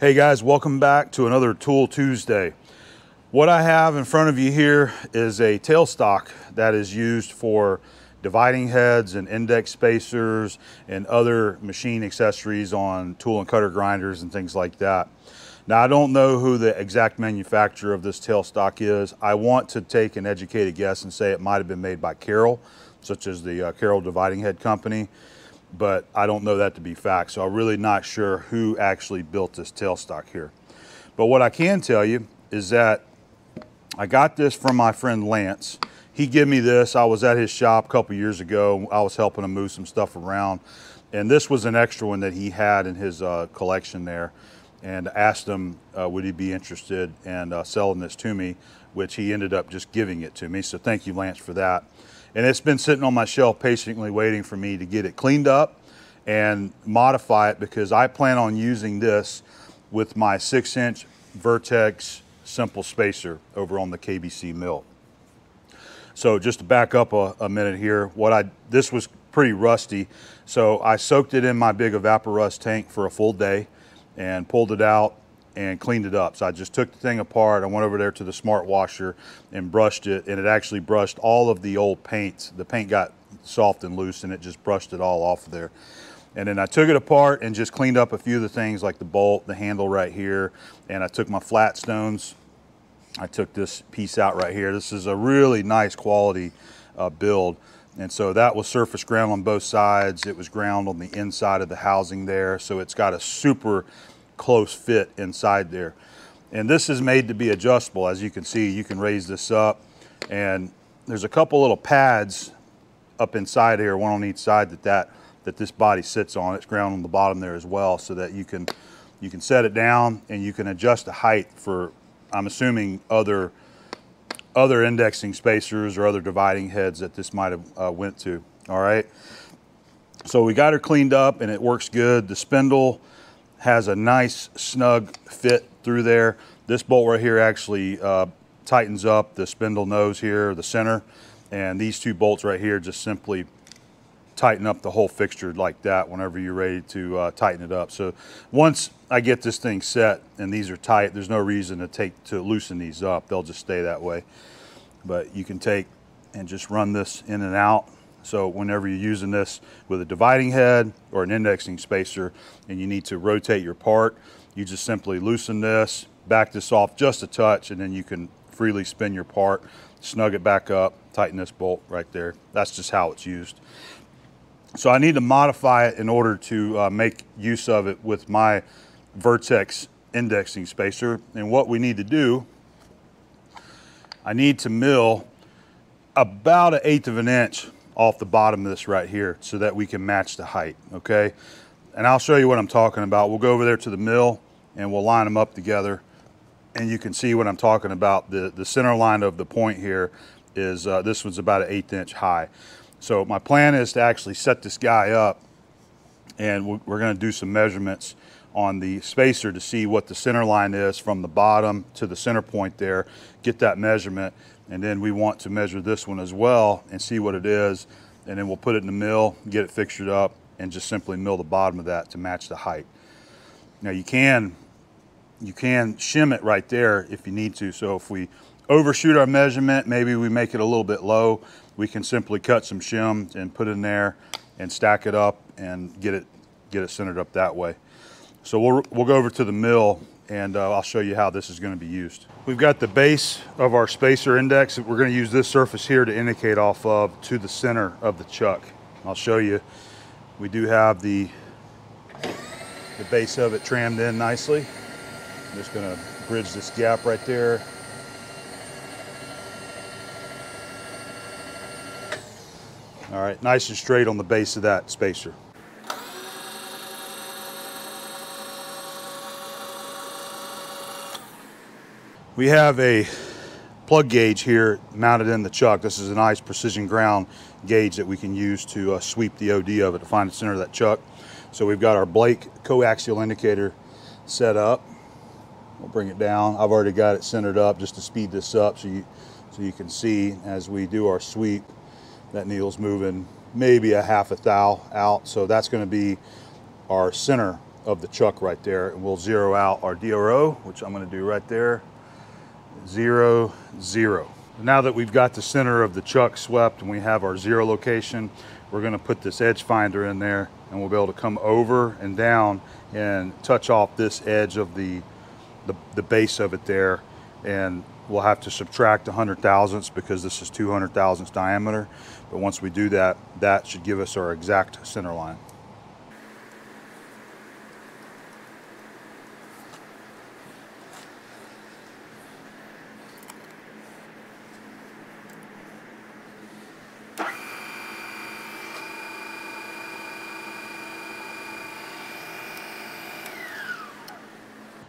Hey guys, welcome back to another Tool Tuesday. What I have in front of you here is a tailstock that is used for dividing heads and index spacers and other machine accessories on tool and cutter grinders and things like that. Now I don't know who the exact manufacturer of this tailstock is. I want to take an educated guess and say it might have been made by Carroll, such as the uh, Carroll Dividing Head Company but I don't know that to be fact. So I'm really not sure who actually built this tailstock here. But what I can tell you is that I got this from my friend Lance. He gave me this. I was at his shop a couple years ago. I was helping him move some stuff around. And this was an extra one that he had in his uh, collection there. And asked him, uh, would he be interested in uh, selling this to me, which he ended up just giving it to me. So thank you, Lance, for that and it's been sitting on my shelf patiently waiting for me to get it cleaned up and modify it because I plan on using this with my six inch Vertex simple spacer over on the KBC mill. So just to back up a, a, minute here, what I this was pretty rusty. So I soaked it in my big Evaporust tank for a full day and pulled it out and cleaned it up. So I just took the thing apart. I went over there to the smart washer and brushed it and it actually brushed all of the old paint. The paint got soft and loose and it just brushed it all off of there. And then I took it apart and just cleaned up a few of the things like the bolt, the handle right here. And I took my flat stones. I took this piece out right here. This is a really nice quality uh, build. And so that was surface ground on both sides. It was ground on the inside of the housing there. So it's got a super close fit inside there. And this is made to be adjustable. As you can see, you can raise this up and there's a couple little pads up inside here, one on each side that, that, that this body sits on. It's ground on the bottom there as well so that you can, you can set it down and you can adjust the height for, I'm assuming, other, other indexing spacers or other dividing heads that this might have uh, went to, all right? So we got her cleaned up and it works good. The spindle, has a nice snug fit through there. This bolt right here actually uh, tightens up the spindle nose here, the center, and these two bolts right here just simply tighten up the whole fixture like that whenever you're ready to uh, tighten it up. So once I get this thing set and these are tight, there's no reason to take to loosen these up. They'll just stay that way. But you can take and just run this in and out so whenever you're using this with a dividing head or an indexing spacer and you need to rotate your part, you just simply loosen this, back this off just a touch, and then you can freely spin your part, snug it back up, tighten this bolt right there. That's just how it's used. So I need to modify it in order to uh, make use of it with my Vertex indexing spacer. And what we need to do, I need to mill about an eighth of an inch off the bottom of this right here so that we can match the height, okay? And I'll show you what I'm talking about. We'll go over there to the mill and we'll line them up together and you can see what I'm talking about. The, the center line of the point here is, uh, this one's about an eighth inch high. So my plan is to actually set this guy up and we're gonna do some measurements on the spacer to see what the center line is from the bottom to the center point there, get that measurement, and then we want to measure this one as well and see what it is. And then we'll put it in the mill, get it fixtured up, and just simply mill the bottom of that to match the height. Now you can, you can shim it right there if you need to. So if we overshoot our measurement, maybe we make it a little bit low, we can simply cut some shim and put in there and stack it up and get it, get it centered up that way. So we'll, we'll go over to the mill and uh, I'll show you how this is going to be used. We've got the base of our spacer index. That we're going to use this surface here to indicate off of to the center of the chuck. I'll show you. We do have the, the base of it trammed in nicely. I'm just going to bridge this gap right there. All right, nice and straight on the base of that spacer. We have a plug gauge here mounted in the chuck. This is a nice precision ground gauge that we can use to uh, sweep the OD of it to find the center of that chuck. So we've got our Blake coaxial indicator set up. We'll bring it down. I've already got it centered up just to speed this up so you, so you can see as we do our sweep that needle's moving maybe a half a thou out. So that's going to be our center of the chuck right there. And we'll zero out our DRO, which I'm gonna do right there. Zero, zero. Now that we've got the center of the chuck swept and we have our zero location, we're gonna put this edge finder in there and we'll be able to come over and down and touch off this edge of the, the, the base of it there. And we'll have to subtract 100 thousandths because this is 200 thousandths diameter. But once we do that, that should give us our exact center line.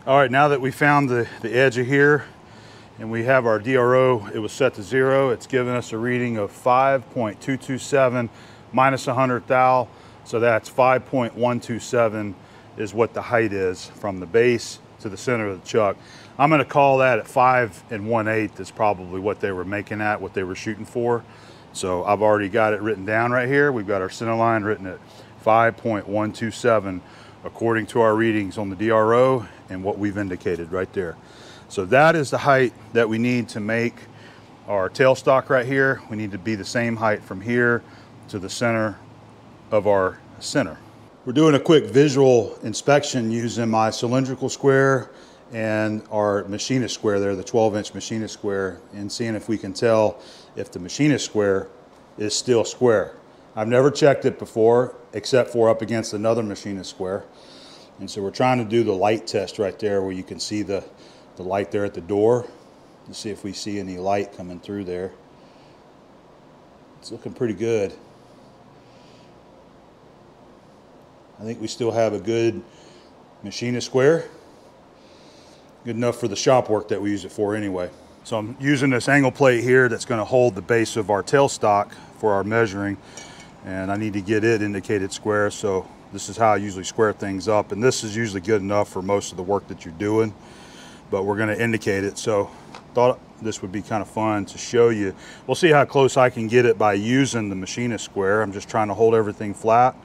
All right, now that we found the, the edge of here and we have our DRO, it was set to zero. It's given us a reading of 5.227 minus 100 thou. So that's 5.127 is what the height is from the base to the center of the chuck. I'm gonna call that at five and one eighth is probably what they were making at, what they were shooting for. So I've already got it written down right here. We've got our center line written at 5.127 according to our readings on the DRO and what we've indicated right there. So that is the height that we need to make our tailstock right here. We need to be the same height from here to the center of our center. We're doing a quick visual inspection using my cylindrical square and our machinist square there, the 12 inch machinist square, and seeing if we can tell if the machinist square is still square. I've never checked it before, except for up against another machinist square. And so we're trying to do the light test right there where you can see the, the light there at the door to see if we see any light coming through there. It's looking pretty good. I think we still have a good machinist square. Good enough for the shop work that we use it for anyway. So I'm using this angle plate here that's going to hold the base of our tailstock for our measuring. And I need to get it indicated square. So this is how I usually square things up. And this is usually good enough for most of the work that you're doing. But we're going to indicate it. So thought this would be kind of fun to show you. We'll see how close I can get it by using the machinist square. I'm just trying to hold everything flat.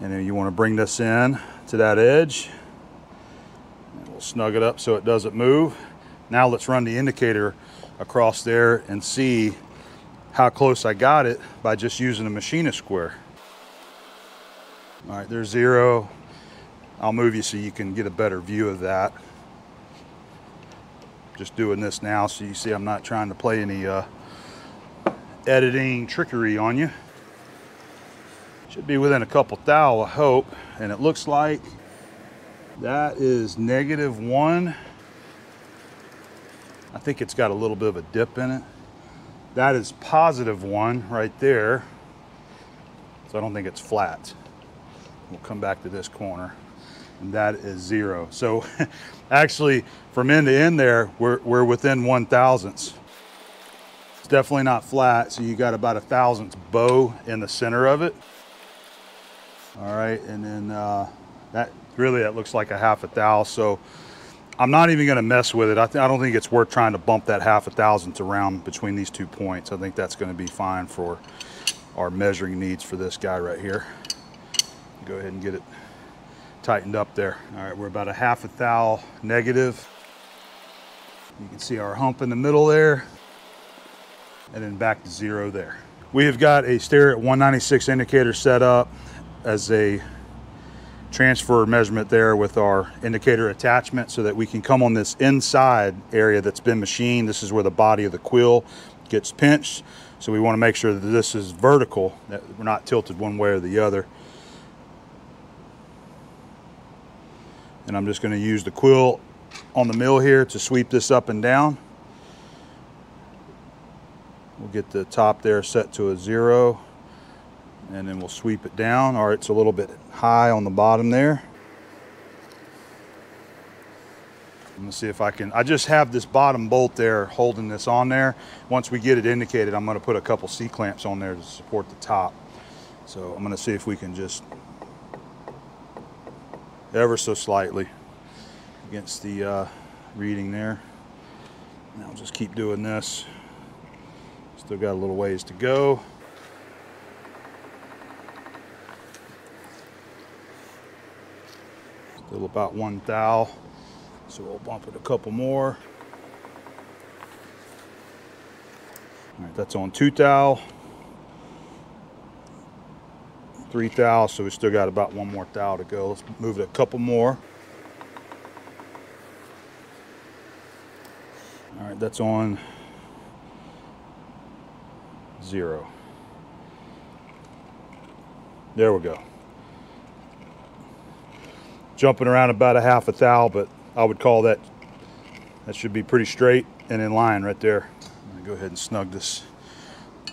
And then you want to bring this in to that edge. And we'll snug it up so it doesn't move. Now let's run the indicator across there and see how close I got it by just using a machinist square. All right, there's zero. I'll move you so you can get a better view of that. Just doing this now so you see I'm not trying to play any uh, editing trickery on you. Should be within a couple thou, I hope. And it looks like that is negative one. I think it's got a little bit of a dip in it. That is positive one right there. So I don't think it's flat. We'll come back to this corner and that is zero. So actually from end to end there, we're, we're within one thousandths. It's definitely not flat. So you got about a thousandth bow in the center of it. All right, and then uh, that really, that looks like a half a thou. So I'm not even gonna mess with it. I, I, don't think it's worth trying to bump that half a thousandth around between these two points. I think that's gonna be fine for our measuring needs for this guy right here. Go ahead and get it tightened up there. All right, we're about a half a thou negative. You can see our hump in the middle there and then back to zero there. We have got a Starrett 196 indicator set up as a transfer measurement there with our indicator attachment so that we can come on this inside area that's been machined. This is where the body of the quill gets pinched. So we want to make sure that this is vertical, that we're not tilted one way or the other. And I'm just going to use the quill on the mill here to sweep this up and down. We'll get the top there set to a zero and then we'll sweep it down or it's a little bit high on the bottom there. Let me see if I can, I just have this bottom bolt there holding this on there. Once we get it indicated, I'm gonna put a couple C-clamps on there to support the top. So I'm gonna see if we can just ever so slightly against the uh, reading there. Now I'll just keep doing this. Still got a little ways to go. Still about one thou. So we'll bump it a couple more. All right, that's on two thou. Three thou, so we still got about one more thou to go. Let's move it a couple more. All right, that's on zero. There we go. Jumping around about a half a thou, but I would call that, that should be pretty straight and in line right there. go ahead and snug this,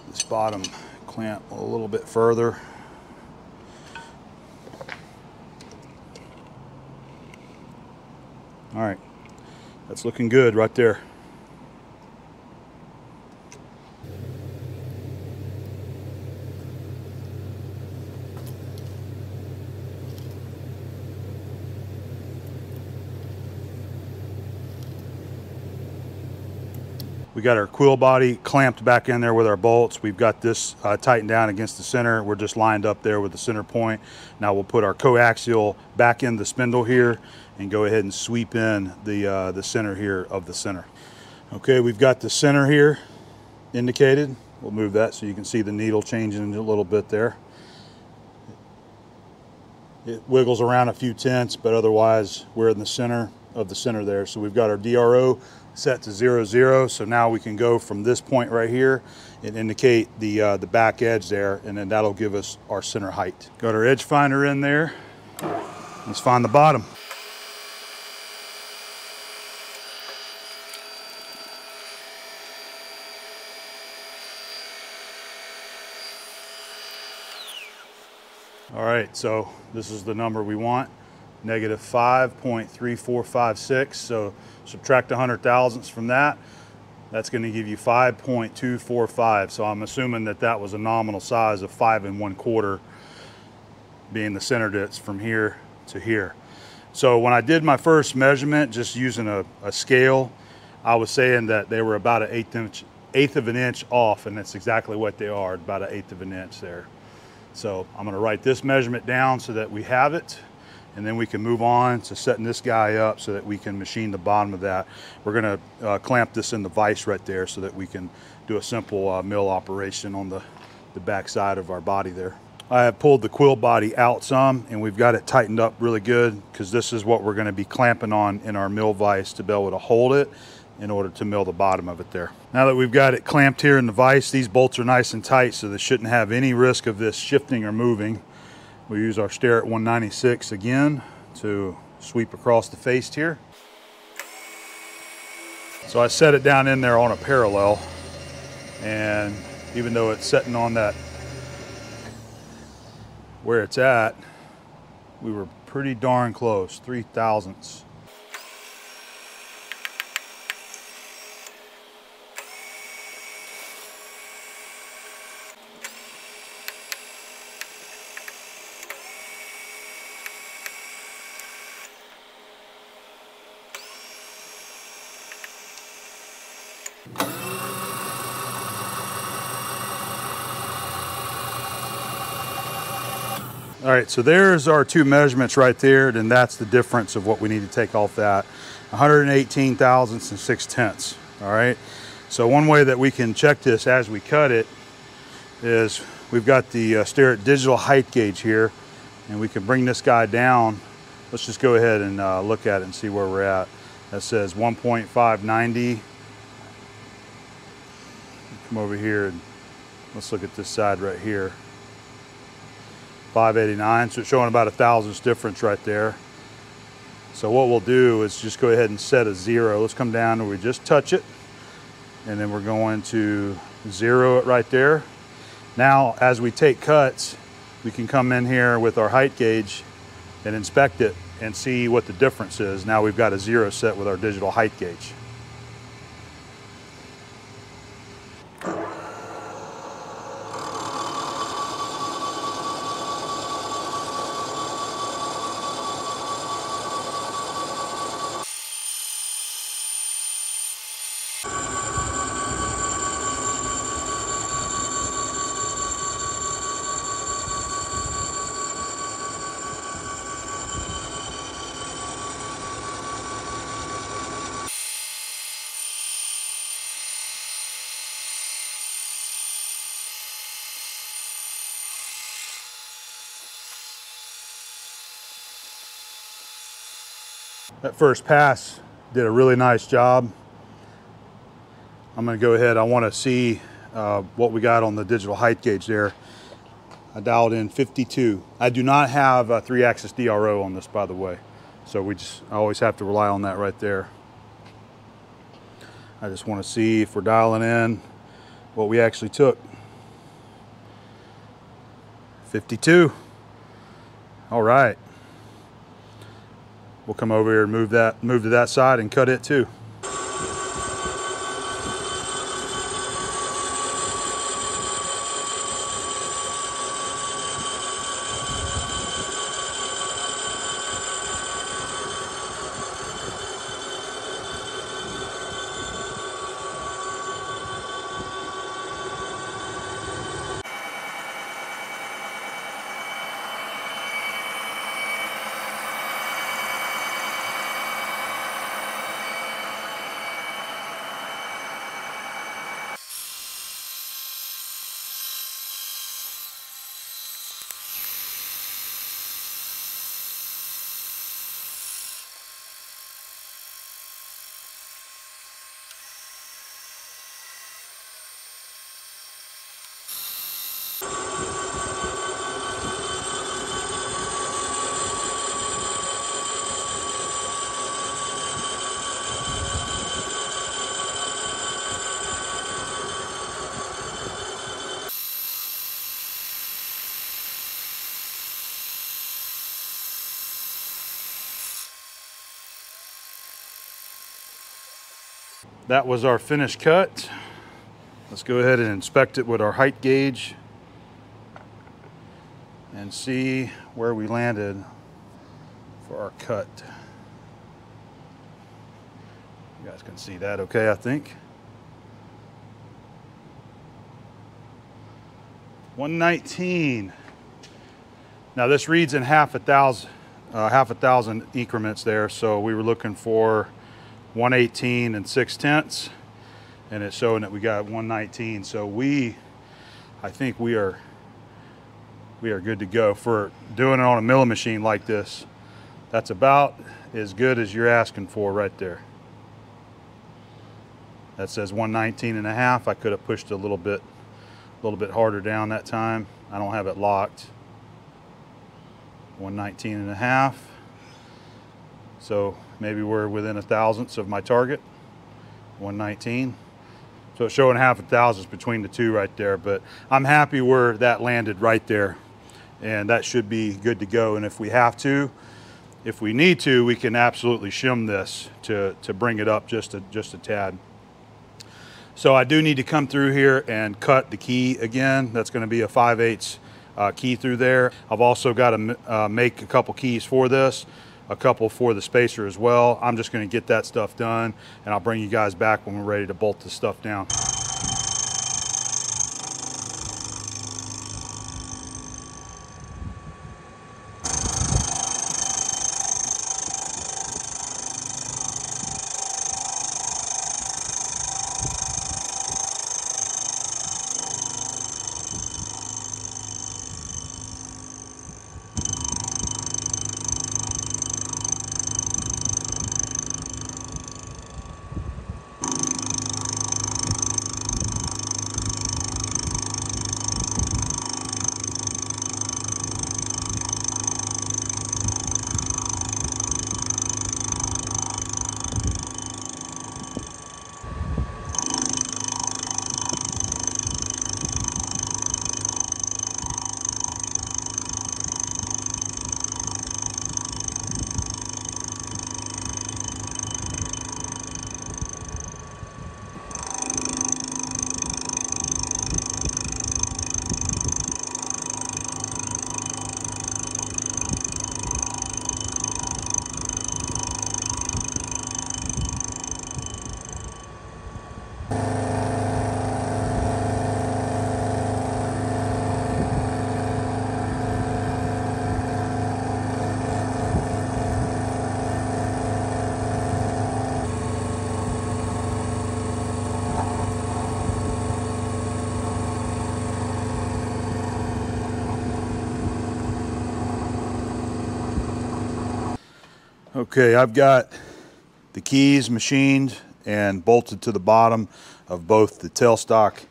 this bottom clamp a little bit further. All right, that's looking good right there. We got our quill body clamped back in there with our bolts. We've got this uh, tightened down against the center. We're just lined up there with the center point. Now we'll put our coaxial back in the spindle here and go ahead and sweep in the, uh, the center here of the center. Okay, we've got the center here indicated. We'll move that so you can see the needle changing a little bit there. It wiggles around a few tenths, but otherwise we're in the center of the center there. So we've got our DRO set to zero zero. So now we can go from this point right here and indicate the, uh, the back edge there, and then that'll give us our center height. Got our edge finder in there. Let's find the bottom. All right, so this is the number we want negative 5.3456. So subtract 100 thousandths from that. That's going to give you 5.245. So I'm assuming that that was a nominal size of five and one quarter being the center ditch from here to here. So when I did my first measurement, just using a, a scale, I was saying that they were about an eighth inch, eighth of an inch off, and that's exactly what they are, about an eighth of an inch there. So I'm gonna write this measurement down so that we have it and then we can move on to setting this guy up so that we can machine the bottom of that. We're gonna uh, clamp this in the vise right there so that we can do a simple uh, mill operation on the, the back side of our body there. I have pulled the quill body out some and we've got it tightened up really good because this is what we're gonna be clamping on in our mill vise to be able to hold it in order to mill the bottom of it there. Now that we've got it clamped here in the vise, these bolts are nice and tight so they shouldn't have any risk of this shifting or moving. We use our Starrett 196 again to sweep across the face here. So I set it down in there on a parallel and even though it's setting on that where it's at, we were pretty darn close, three thousandths. All right, so there's our two measurements right there, and that's the difference of what we need to take off that. 118 thousandths and six tenths, all right? So one way that we can check this as we cut it is we've got the uh, Starrett digital height gauge here, and we can bring this guy down. Let's just go ahead and uh, look at it and see where we're at. That says 1.590. Come over here and let's look at this side right here. 589, so it's showing about a thousandths difference right there. So what we'll do is just go ahead and set a zero. Let's come down and we just touch it. And then we're going to zero it right there. Now, as we take cuts, we can come in here with our height gauge and inspect it and see what the difference is. Now we've got a zero set with our digital height gauge. That first pass did a really nice job. I'm gonna go ahead, I wanna see uh, what we got on the digital height gauge there. I dialed in 52. I do not have a three axis DRO on this, by the way. So we just, I always have to rely on that right there. I just wanna see if we're dialing in what we actually took. 52. All right. We'll come over here and move that, move to that side and cut it too. That was our finished cut. Let's go ahead and inspect it with our height gauge and see where we landed for our cut. You guys can see that okay, I think. 119. Now this reads in half a thousand, uh, half a thousand increments there. So we were looking for 118 and 6 tenths and it's showing that we got 119 so we I think we are we are good to go for doing it on a milling machine like this. That's about as good as you're asking for right there. That says 119 and a half. I could have pushed a little bit a little bit harder down that time. I don't have it locked. 119 and a half. So maybe we're within a thousandths of my target, 119. So it's showing half a thousandths between the two right there, but I'm happy where that landed right there. And that should be good to go. And if we have to, if we need to, we can absolutely shim this to, to bring it up just a, just a tad. So I do need to come through here and cut the key again. That's gonna be a 5 8 uh, key through there. I've also got to uh, make a couple keys for this a couple for the spacer as well. I'm just gonna get that stuff done and I'll bring you guys back when we're ready to bolt this stuff down. Okay, I've got the keys machined and bolted to the bottom of both the tailstock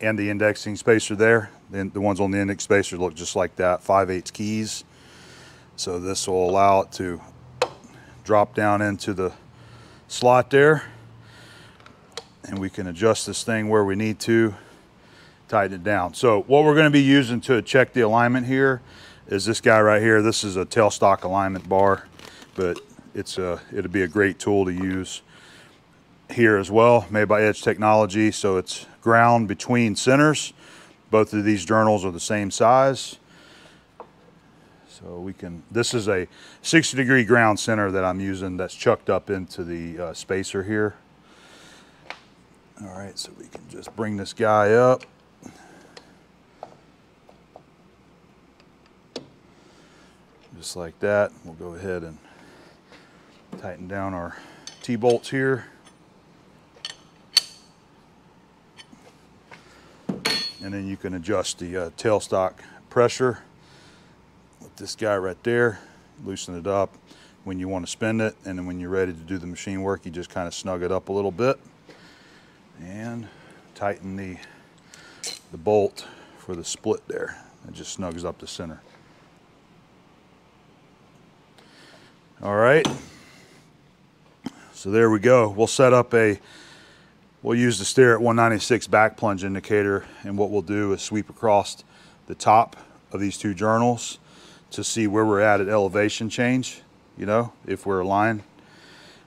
and the indexing spacer there. The, the ones on the index spacer look just like that, 5 8 keys. So this will allow it to drop down into the slot there. And we can adjust this thing where we need to, tighten it down. So what we're gonna be using to check the alignment here is this guy right here. This is a tailstock alignment bar, but it's a, it'll be a great tool to use here as well, made by Edge Technology. So it's ground between centers. Both of these journals are the same size. So we can, this is a 60 degree ground center that I'm using that's chucked up into the uh, spacer here. All right, so we can just bring this guy up. Just like that. We'll go ahead and tighten down our T-bolts here. And then you can adjust the uh, tailstock pressure with this guy right there. Loosen it up when you want to spin it. And then when you're ready to do the machine work, you just kind of snug it up a little bit. And tighten the, the bolt for the split there. It just snugs up the center. All right. So there we go. We'll set up a, we'll use the Starrett 196 back plunge indicator and what we'll do is sweep across the top of these two journals to see where we're at at elevation change, you know, if we're aligned.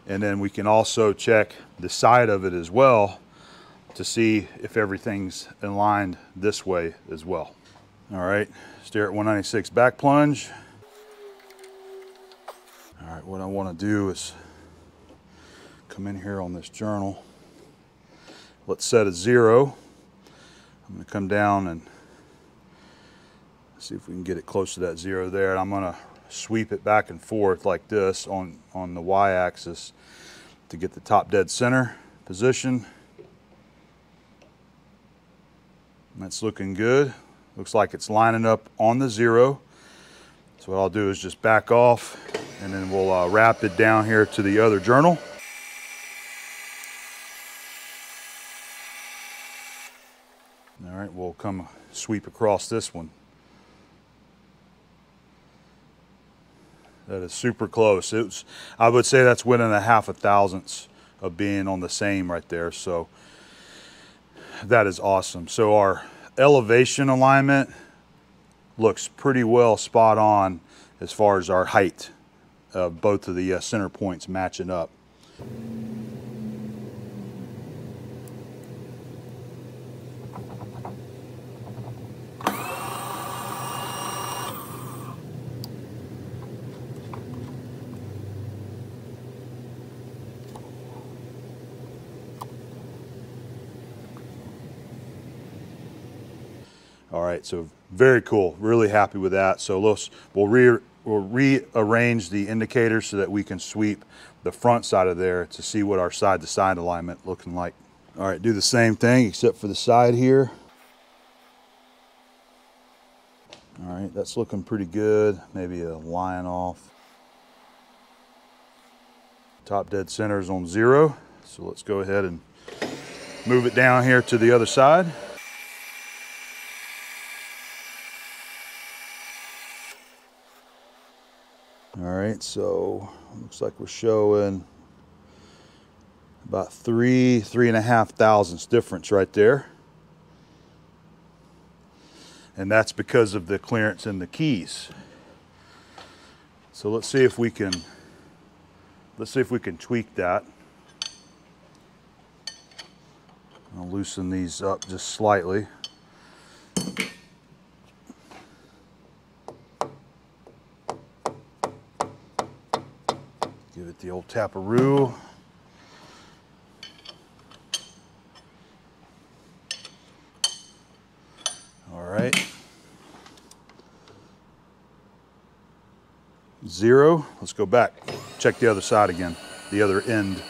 And then we can also check the side of it as well to see if everything's aligned this way as well. All right, Starrett 196 back plunge. All right, what I want to do is come in here on this journal. Let's set a zero. I'm going to come down and see if we can get it close to that zero there. And I'm going to sweep it back and forth like this on, on the y-axis to get the top dead center position. That's looking good. Looks like it's lining up on the zero. So what I'll do is just back off and then we'll uh, wrap it down here to the other journal. Right, we'll come sweep across this one. That is super close. It was, I would say that's within a half a thousandths of being on the same right there. So that is awesome. So our elevation alignment looks pretty well spot on as far as our height of both of the uh, center points matching up. Right, so very cool. Really happy with that. So we'll re we'll rearrange the indicators so that we can sweep the front side of there to see what our side to side alignment looking like. All right, do the same thing except for the side here. All right, that's looking pretty good. Maybe a line off. Top dead center is on zero. So let's go ahead and move it down here to the other side. Right, so looks like we're showing about three, three and a half thousandths difference right there. And that's because of the clearance in the keys. So let's see if we can, let's see if we can tweak that. I'll loosen these up just slightly. The old taparoo. All right. Zero. Let's go back. Check the other side again, the other end.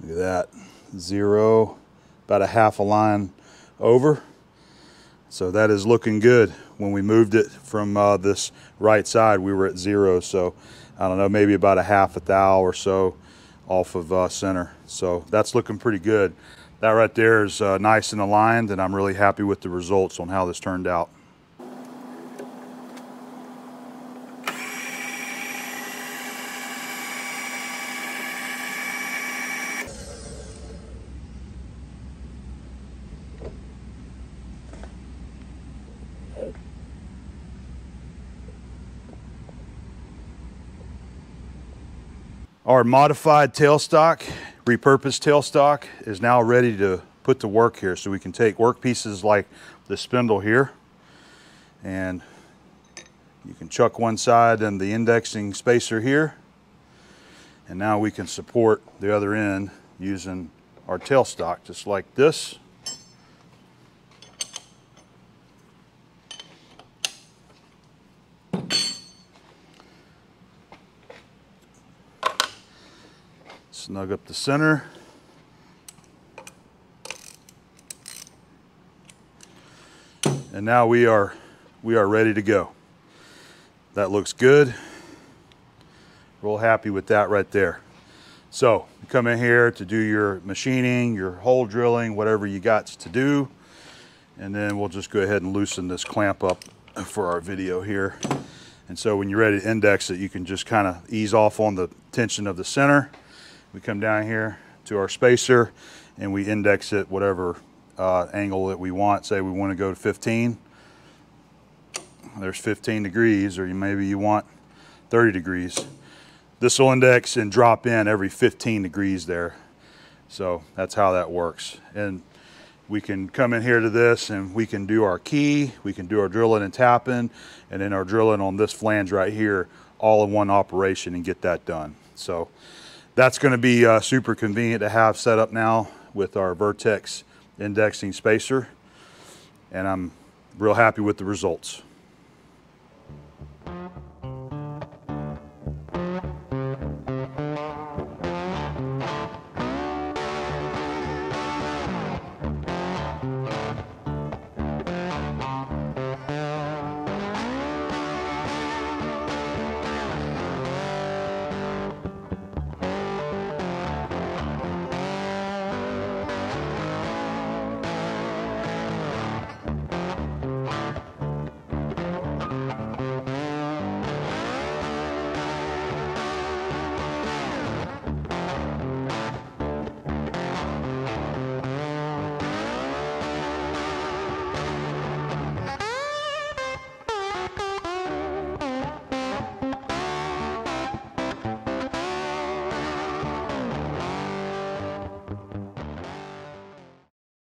Look at that. Zero, about a half a line over. So that is looking good. When we moved it from uh, this right side, we were at zero. So I don't know, maybe about a half a thou or so off of uh, center. So that's looking pretty good. That right there is uh, nice and aligned and I'm really happy with the results on how this turned out. Our modified tailstock, repurposed tailstock is now ready to put to work here. So we can take work pieces like the spindle here and you can chuck one side and the indexing spacer here. And now we can support the other end using our tailstock just like this. Snug up the center. And now we are, we are ready to go. That looks good. Real happy with that right there. So you come in here to do your machining, your hole drilling, whatever you got to do. And then we'll just go ahead and loosen this clamp up for our video here. And so when you're ready to index it, you can just kind of ease off on the tension of the center we come down here to our spacer and we index it whatever uh, angle that we want. Say we want to go to 15. There's 15 degrees or maybe you want 30 degrees. This will index and drop in every 15 degrees there. So that's how that works. And we can come in here to this and we can do our key, we can do our drilling and tapping, and then our drilling on this flange right here, all in one operation and get that done. So that's going to be uh, super convenient to have set up now with our Vertex indexing spacer. And I'm real happy with the results.